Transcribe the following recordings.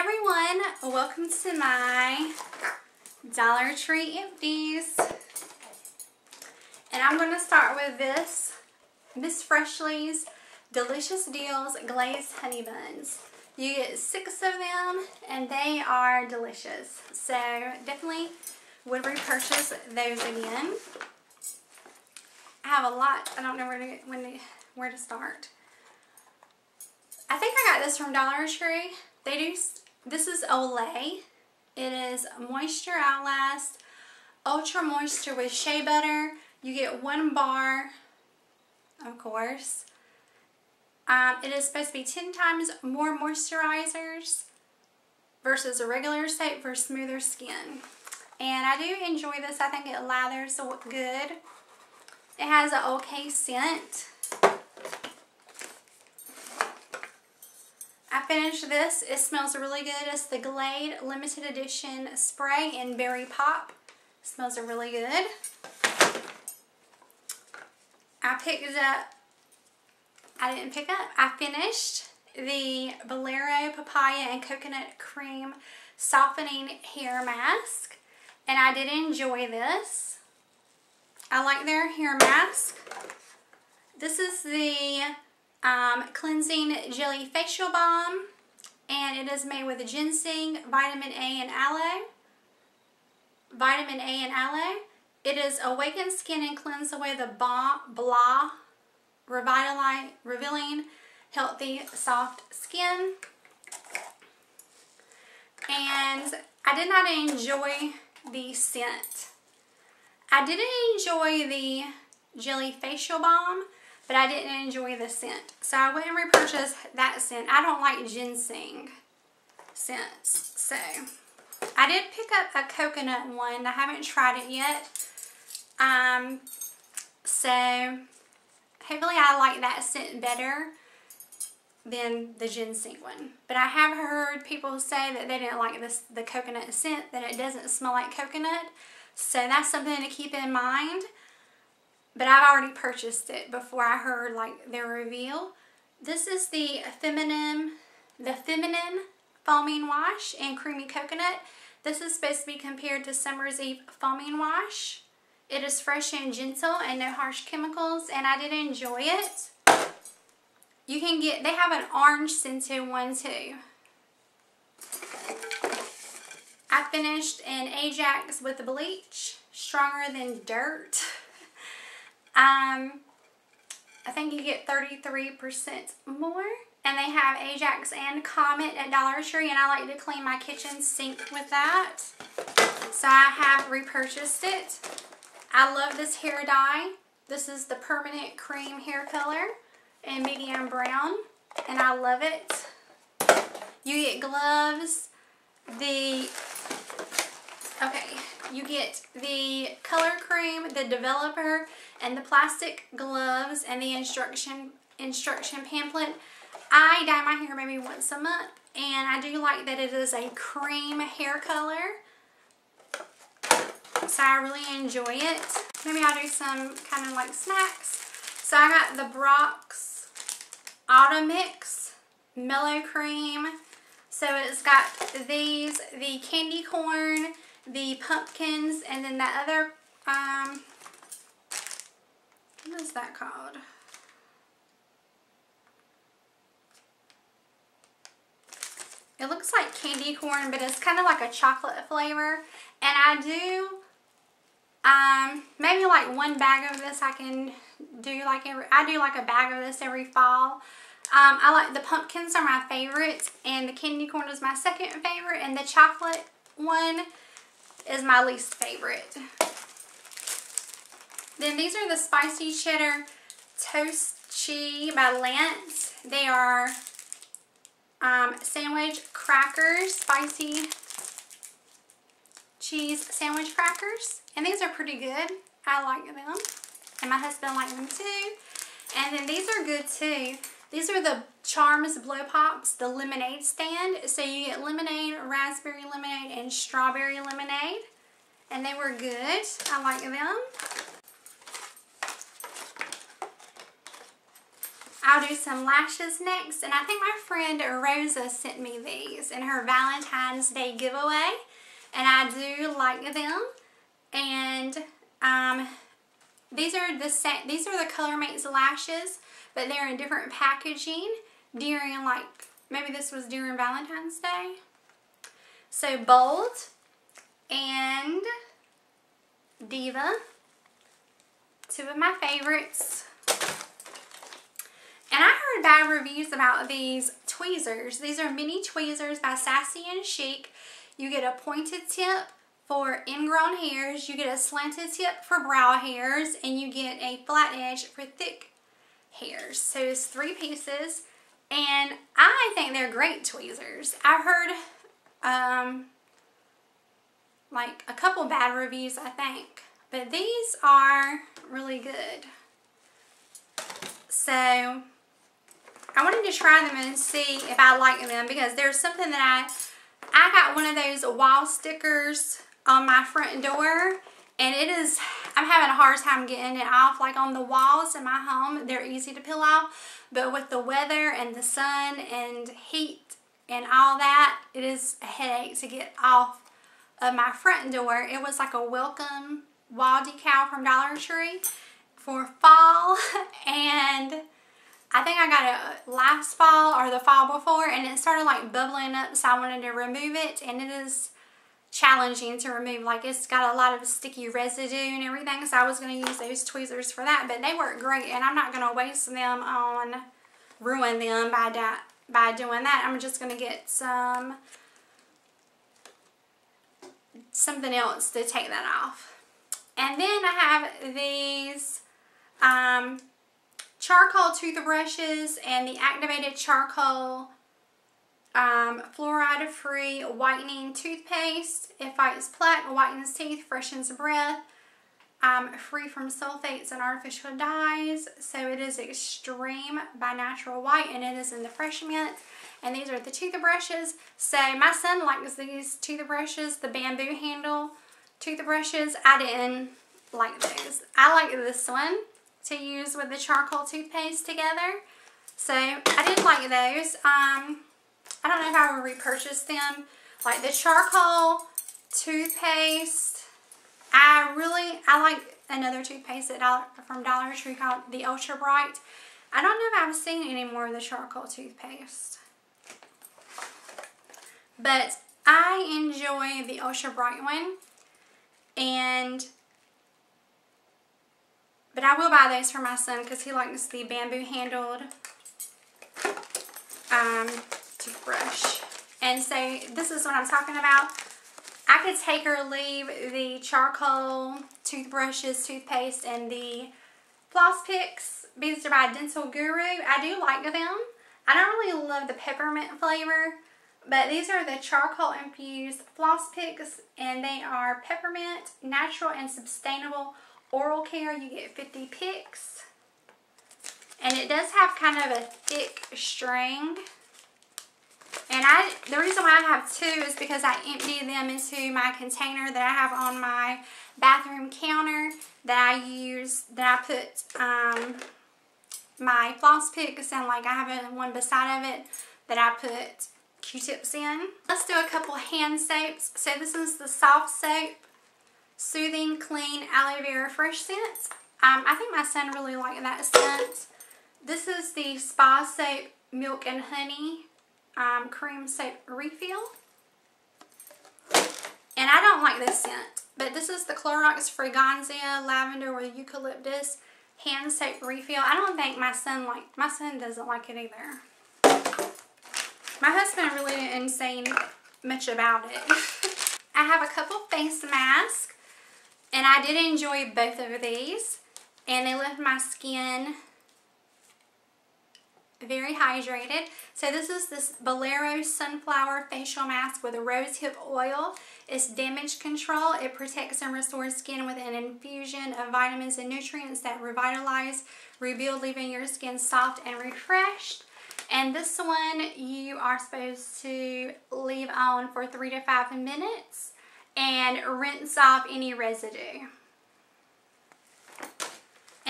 everyone, welcome to my Dollar Tree Empties. And I'm going to start with this Miss Freshley's Delicious Deals Glazed Honey Buns. You get six of them and they are delicious. So definitely would repurchase those again. I have a lot. I don't know where to, when to, where to start. I think I got this from Dollar Tree. They do, this is Olay. It is Moisture Outlast Ultra Moisture with Shea Butter. You get one bar, of course. Um, it is supposed to be 10 times more moisturizers versus a regular soap for smoother skin. And I do enjoy this. I think it lathers good. It has an okay scent. I finished this. It smells really good. It's the Glade Limited Edition Spray in Berry Pop. It smells really good. I picked up, I didn't pick up, I finished the Bolero Papaya and Coconut Cream Softening Hair Mask. And I did enjoy this. I like their hair mask. This is the um, Cleansing Jelly Facial Balm. And it is made with ginseng, vitamin A, and aloe. Vitamin A and aloe. It is Awaken Skin and Cleanse Away the Blah, Revitalize, Revealing Healthy Soft Skin. And I did not enjoy the scent. I didn't enjoy the Jelly Facial Balm, but I didn't enjoy the scent. So I went and repurchased that scent. I don't like ginseng scents. So I did pick up a coconut one. I haven't tried it yet. Um, so hopefully I like that scent better than the ginseng one. But I have heard people say that they didn't like this the coconut scent, that it doesn't smell like coconut. So that's something to keep in mind. But I've already purchased it before I heard like their reveal. This is the feminine, the feminine foaming wash and creamy coconut. This is supposed to be compared to Summer's Eve foaming wash. It is fresh and gentle and no harsh chemicals and I did enjoy it. You can get, they have an orange scented one too. I finished an Ajax with the bleach, stronger than dirt. Um, I think you get 33% more. And they have Ajax and Comet at Dollar Tree, and I like to clean my kitchen sink with that. So I have repurchased it. I love this hair dye. This is the Permanent Cream Hair Color in medium brown, and I love it. You get gloves, the, okay, you get the color cream, the developer, and the plastic gloves, and the instruction instruction pamphlet. I dye my hair maybe once a month, and I do like that it is a cream hair color. So I really enjoy it. Maybe I'll do some kind of like snacks. So I got the Brach's Autumn Mix Mellow Cream. So it's got these, the candy corn, the pumpkins, and then that other, um, what is that called? It looks like candy corn, but it's kind of like a chocolate flavor. And I do, um, maybe like one bag of this I can do like every, I do like a bag of this every fall. Um, I like the pumpkins are my favorite and the candy corn is my second favorite and the chocolate one is my least favorite. Then these are the spicy cheddar toast cheese by Lance. They are um, sandwich crackers, spicy cheese sandwich crackers. And these are pretty good. I like them. And my husband likes them too. And then these are good too. These are the Charms Blow Pops, the lemonade stand. So you get lemonade, raspberry lemonade, and strawberry lemonade. And they were good. I like them. I'll do some lashes next. And I think my friend Rosa sent me these in her Valentine's Day giveaway. And I do like them. And um, these are the same, these are the Color Mates lashes, but they're in different packaging during like, maybe this was during Valentine's Day. So Bold and Diva, two of my favorites. And I heard bad reviews about these tweezers. These are mini tweezers by Sassy and Chic. You get a pointed tip for ingrown hairs, you get a slanted tip for brow hairs, and you get a flat edge for thick So it's three pieces, and I think they're great tweezers. I've heard um, like a couple bad reviews, I think, but these are really good. So I wanted to try them and see if I like them because there's something that I I got one of those wall stickers on my front door and it is, I'm having a hard time getting it off. Like on the walls in my home, they're easy to peel off. But with the weather and the sun and heat and all that, it is a headache to get off of my front door. It was like a welcome wall decal from Dollar Tree for fall. And I think I got it last fall or the fall before. And it started like bubbling up. So I wanted to remove it. And it is challenging to remove. Like it's got a lot of sticky residue and everything. So I was going to use those tweezers for that. But they work great and I'm not going to waste them on ruin them by, by doing that. I'm just going to get some something else to take that off. And then I have these um, charcoal toothbrushes and the activated charcoal um, fluoride-free whitening toothpaste. It fights plaque, whitens teeth, freshens breath, um, free from sulfates and artificial dyes. So it is extreme by Natural White and it is in the fresh mint. And these are the toothbrushes. So my son likes these toothbrushes, the bamboo handle toothbrushes. I didn't like those. I like this one to use with the charcoal toothpaste together. So I did like those. Um, I don't know if I would repurchase them. Like the charcoal toothpaste, I really, I like another toothpaste that from Dollar Tree called the Ultra Bright. I don't know if I've seen any more of the charcoal toothpaste. But I enjoy the Ultra Bright one. And, but I will buy those for my son because he likes the bamboo handled um, toothbrush. And so this is what I'm talking about. I could take or leave the charcoal toothbrushes, toothpaste, and the floss picks. These are by Dental Guru. I do like them. I don't really love the peppermint flavor, but these are the charcoal infused floss picks, and they are peppermint, natural, and sustainable oral care. You get 50 picks. And it does have kind of a thick string. And I, the reason why I have two is because I emptied them into my container that I have on my bathroom counter that I use, that I put um, my floss picks and like I have one beside of it that I put Q-tips in. Let's do a couple hand soaps. So this is the soft soap, soothing, clean, aloe vera fresh scent. Um, I think my son really liked that scent. This is the spa soap, milk and honey um, cream soap refill. And I don't like this scent, but this is the Clorox Fraganzia Lavender with Eucalyptus hand soap refill. I don't think my son like my son doesn't like it either. My husband really didn't say much about it. I have a couple face masks and I did enjoy both of these and they left my skin very hydrated. So this is this Bolero Sunflower Facial Mask with a rosehip oil. It's damage control. It protects and restores skin with an infusion of vitamins and nutrients that revitalize, rebuild, leaving your skin soft and refreshed. And this one you are supposed to leave on for three to five minutes and rinse off any residue.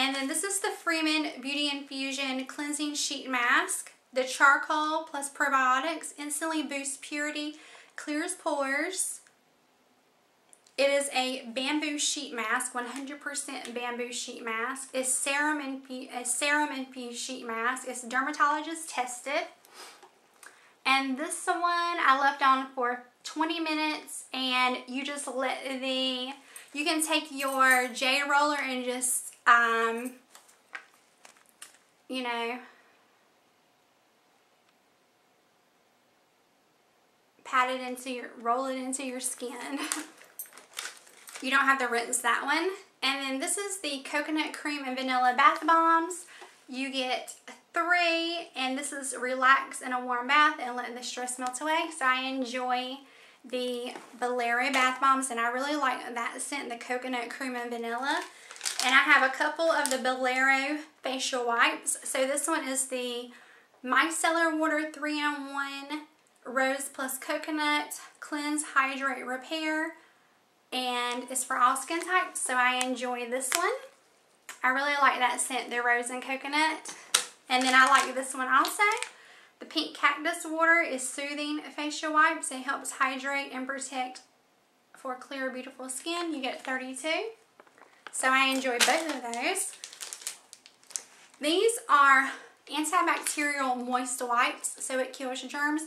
And then this is the Freeman Beauty Infusion Cleansing Sheet Mask. The charcoal plus probiotics instantly boosts purity, clears pores. It is a bamboo sheet mask, 100% bamboo sheet mask. It's serum, a serum infused sheet mask. It's dermatologist tested. And this one I left on for 20 minutes and you just let the, you can take your jade roller and just, um, you know, pat it into your, roll it into your skin. you don't have to rinse that one. And then this is the coconut cream and vanilla bath bombs. You get three and this is relax in a warm bath and let the stress melt away. So I enjoy the Valeria bath bombs and I really like that scent, the coconut cream and vanilla. And I have a couple of the Bolero facial wipes. So this one is the Micellar Water 3-in-1 Rose plus Coconut Cleanse, Hydrate, Repair. And it's for all skin types, so I enjoy this one. I really like that scent, the Rose and Coconut. And then I like this one also. The Pink Cactus Water is soothing facial wipes. It helps hydrate and protect for clear, beautiful skin. You get 32. So I enjoy both of those. These are antibacterial moist wipes, so it kills germs.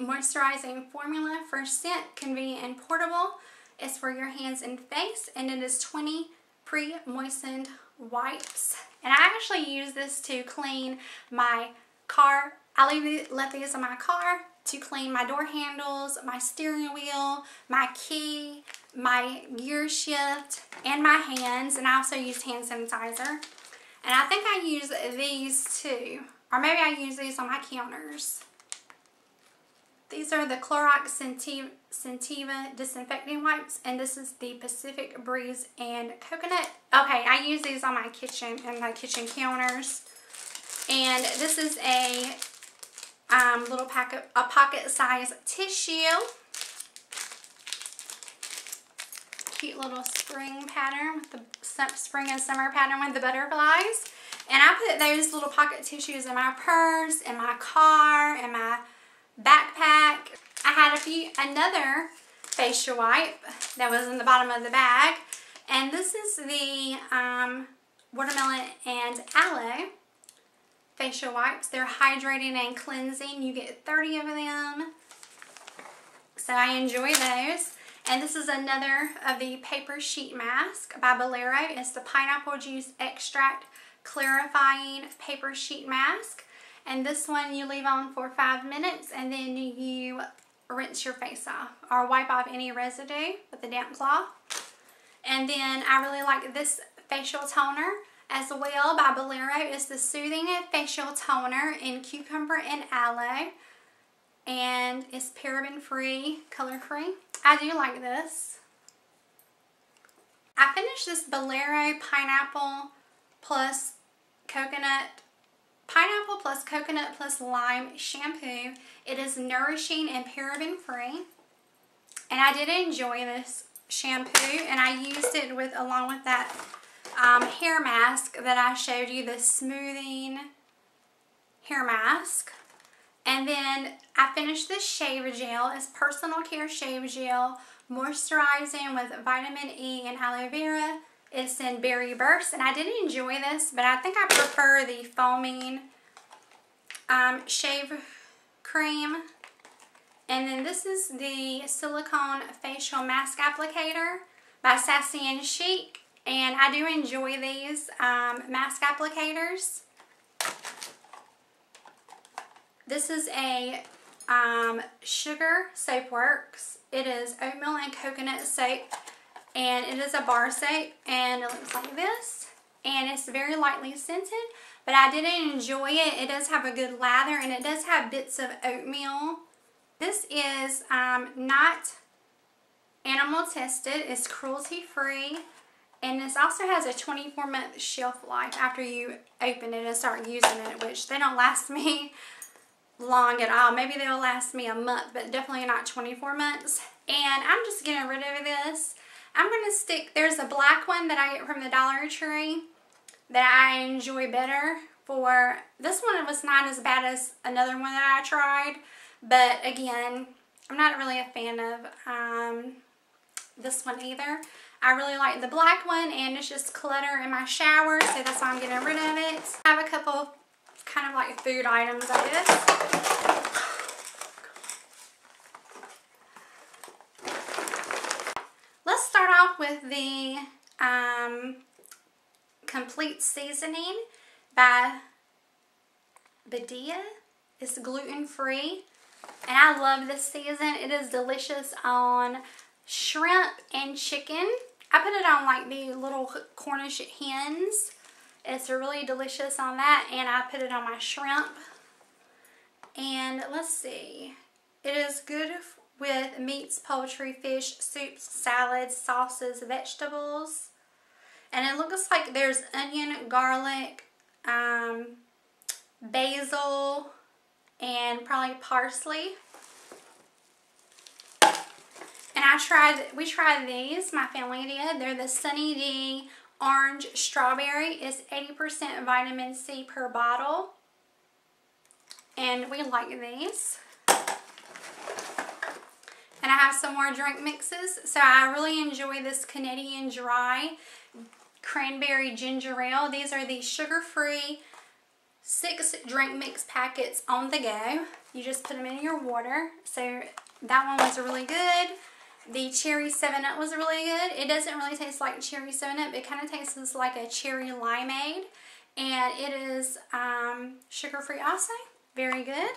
Moisturizing formula for scent, convenient and portable. It's for your hands and face, and it is 20 pre-moistened wipes. And I actually use this to clean my car. I leave left these in my car to clean my door handles, my steering wheel, my key, my gear shift, and my hands. And I also use hand sanitizer. And I think I use these too. Or maybe I use these on my counters. These are the Clorox Scentiva, Scentiva disinfecting wipes and this is the Pacific Breeze and Coconut. Okay, I use these on my kitchen and my kitchen counters. And this is a um, little packet, a pocket size tissue. Cute little spring pattern with the spring and summer pattern with the butterflies. And I put those little pocket tissues in my purse, in my car, in my backpack. I had a few, another facial wipe that was in the bottom of the bag. And this is the um, watermelon and aloe facial wipes. They're hydrating and cleansing. You get 30 of them. So I enjoy those. And this is another of the paper sheet mask by Bolero. It's the pineapple juice extract clarifying paper sheet mask. And this one you leave on for five minutes and then you rinse your face off or wipe off any residue with a damp cloth. And then I really like this facial toner as well by Bolero. is the Soothing Facial Toner in Cucumber and Aloe. And it's paraben free, color free. I do like this. I finished this Bolero Pineapple plus Coconut Pineapple plus coconut plus lime shampoo. It is nourishing and paraben free. And I did enjoy this shampoo and I used it with along with that um, hair mask that I showed you, the smoothing hair mask. And then I finished this shave gel. It's personal care shave gel, moisturizing with vitamin E and aloe vera. It's in Berry Burst, and I did enjoy this, but I think I prefer the foaming um, shave cream. And then this is the silicone facial mask applicator by Sassy and Chic. And I do enjoy these um, mask applicators. This is a um, Sugar Soap Works. It is oatmeal and coconut soap and it is a bar soap and it looks like this and it's very lightly scented but I did enjoy it. It does have a good lather and it does have bits of oatmeal. This is um, not animal tested. It's cruelty free and this also has a 24 month shelf life after you open it and start using it which they don't last me long at all. Maybe they'll last me a month but definitely not 24 months. And I'm just getting rid of this I'm going to stick, there's a black one that I get from the Dollar Tree. that I enjoy better for, this one It was not as bad as another one that I tried, but again, I'm not really a fan of um, this one either. I really like the black one and it's just clutter in my shower, so that's why I'm getting rid of it. I have a couple kind of like food items, I guess. Let's start off with the um, Complete Seasoning by Badia. It's gluten-free. And I love this season. It is delicious on shrimp and chicken. I put it on like the little Cornish hens. It's really delicious on that. And I put it on my shrimp. And let's see. It is good with meats, poultry, fish, soups, salads, sauces, vegetables. And it looks like there's onion, garlic, um, basil, and probably parsley. And I tried, we tried these, my family did. They're the Sunny D Orange Strawberry. It's 80% vitamin C per bottle. And we like these. And I have some more drink mixes. So I really enjoy this Canadian Dry Cranberry Ginger Ale. These are the sugar-free six drink mix packets on the go. You just put them in your water. So that one was really good. The cherry 7-Up was really good. It doesn't really taste like cherry 7-Up. It kind of tastes like a cherry limeade. And it is um, sugar-free also. Very good.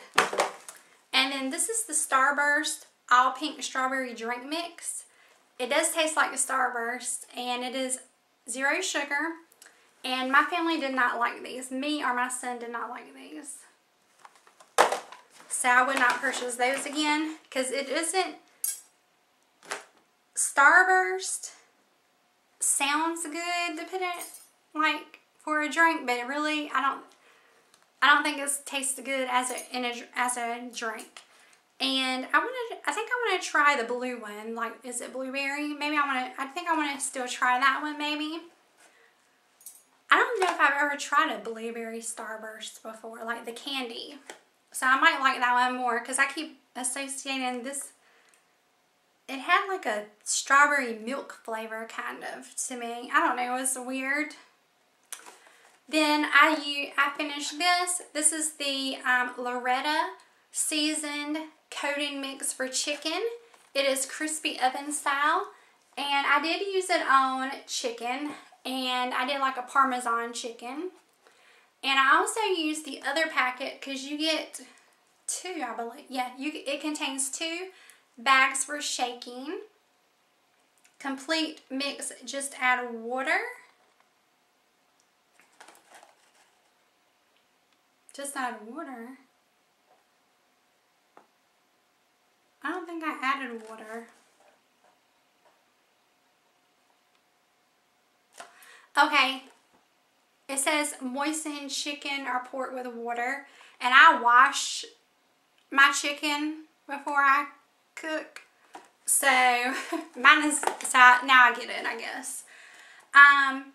And then this is the Starburst All Pink Strawberry Drink Mix. It does taste like a Starburst. And it is zero sugar. And my family did not like these. Me or my son did not like these. So I would not purchase those again. Because it isn't Starburst sounds good it like for a drink, but it really I don't I don't think it tastes good as a a as a drink. And I want to I think I want to try the blue one. Like is it blueberry? Maybe I want to I think I want to still try that one maybe. I don't know if I've ever tried a blueberry starburst before, like the candy. So I might like that one more because I keep associating this it had like a strawberry milk flavor kind of to me. I don't know, it was weird. Then I, I finished this. This is the um, Loretta seasoned coating mix for chicken. It is crispy oven style. And I did use it on chicken. And I did like a Parmesan chicken. And I also used the other packet because you get two, I believe. Yeah, you it contains two bags for shaking. Complete mix, just add water. Just add water. I don't think I added water. Okay, it says moisten chicken or pork with water. And I wash my chicken before I cook. So mine is, so now I get it, I guess. Um,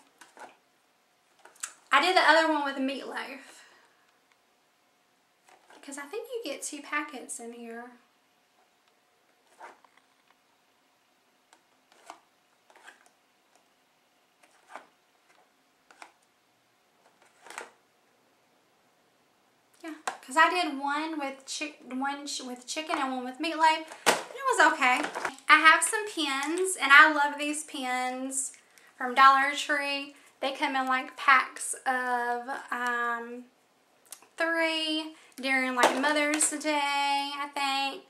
I did the other one with meatloaf. Because I think you get two packets in here. Yeah, because I did one with chick one with chicken and one with meatloaf was okay. I have some pins, and I love these pins from Dollar Tree. They come in like packs of um, three during like Mother's Day, I think.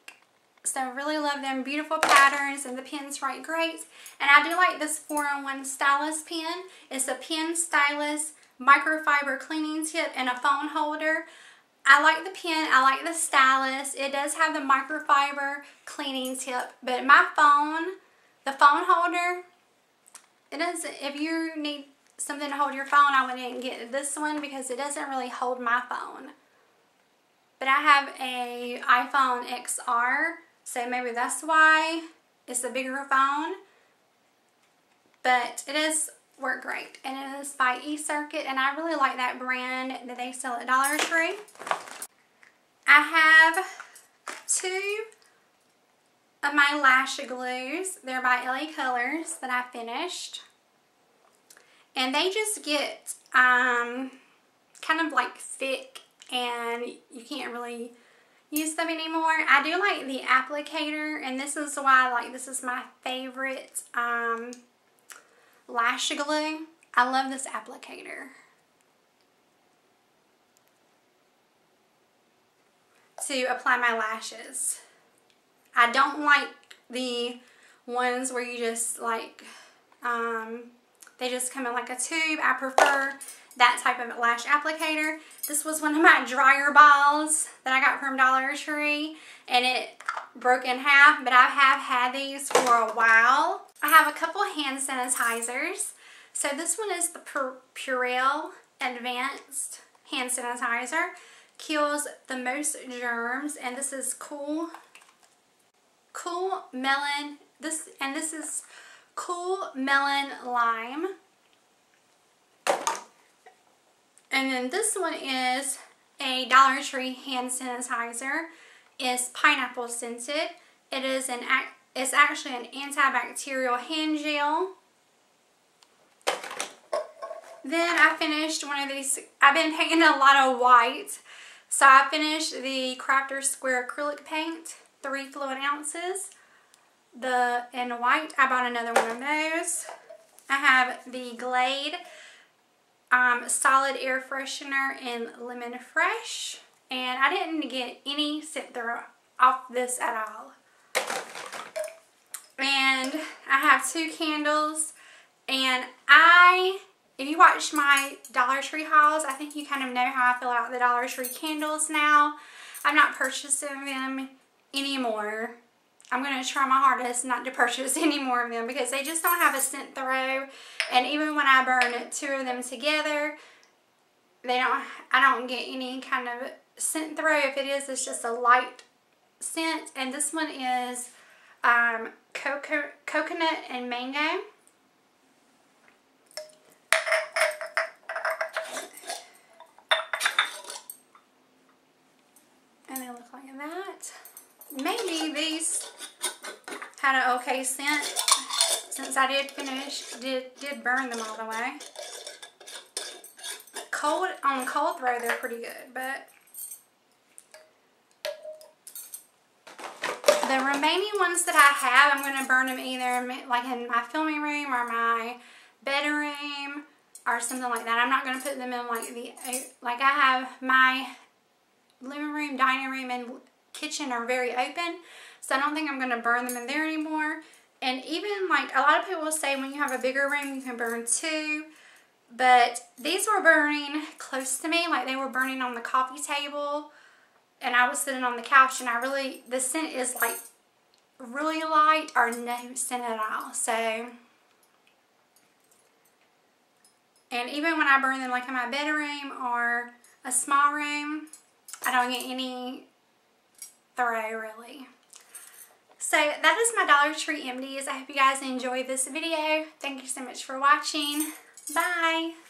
So really love them. Beautiful patterns and the pins write great. And I do like this 4-in-1 stylus pen. It's a pen stylus microfiber cleaning tip and a phone holder. I like the pen. I like the stylus. It does have the microfiber cleaning tip. But my phone, the phone holder, it doesn't, if you need something to hold your phone, I wouldn't get this one because it doesn't really hold my phone. But I have a iPhone XR, so maybe that's why it's a bigger phone. But it is work great. And it is by eCircuit and I really like that brand that they sell at Dollar Tree. I have two of my lash glues. They're by LA Colors that I finished. And they just get um, kind of like thick and you can't really use them anymore. I do like the applicator and this is why like this is my favorite um, lash glue. I love this applicator. To apply my lashes. I don't like the ones where you just like, um, they just come in like a tube. I prefer that type of lash applicator. This was one of my dryer balls that I got from Dollar Tree and it broke in half, but I have had these for a while. I have a couple hand sanitizers. So this one is the Purell Advanced Hand Sanitizer. Kills the most germs and this is cool cool melon this and this is cool melon lime and then this one is a Dollar Tree hand sanitizer. It's pineapple scented. It is an it's actually an antibacterial hand gel. Then I finished one of these. I've been painting a lot of white. So I finished the Crafter Square acrylic paint, three fluid ounces. The in white, I bought another one of those. I have the Glade um, solid air freshener in lemon fresh and I didn't get any scent throw off this at all and I have two candles and I if you watch my Dollar Tree hauls I think you kind of know how I feel about the Dollar Tree candles now I'm not purchasing them anymore I'm going to try my hardest not to purchase any more of them because they just don't have a scent throw. And even when I burn two of them together, they don't, I don't get any kind of scent throw. If it is, it's just a light scent. And this one is um, coco coconut and mango. And they look like that. Maybe these had an okay scent since I did finish, did, did burn them all the way. Cold, on cold throw they're pretty good, but the remaining ones that I have, I'm going to burn them either like in my filming room or my bedroom or something like that. I'm not going to put them in like the, uh, like I have my living room, dining room, and kitchen are very open. So I don't think I'm going to burn them in there anymore. And even like a lot of people say when you have a bigger room you can burn two. But these were burning close to me. Like they were burning on the coffee table. And I was sitting on the couch and I really, the scent is like really light or no scent at all. So, and even when I burn them like in my bedroom or a small room, I don't get any throw really. So that is my Dollar Tree Empties. I hope you guys enjoyed this video. Thank you so much for watching. Bye.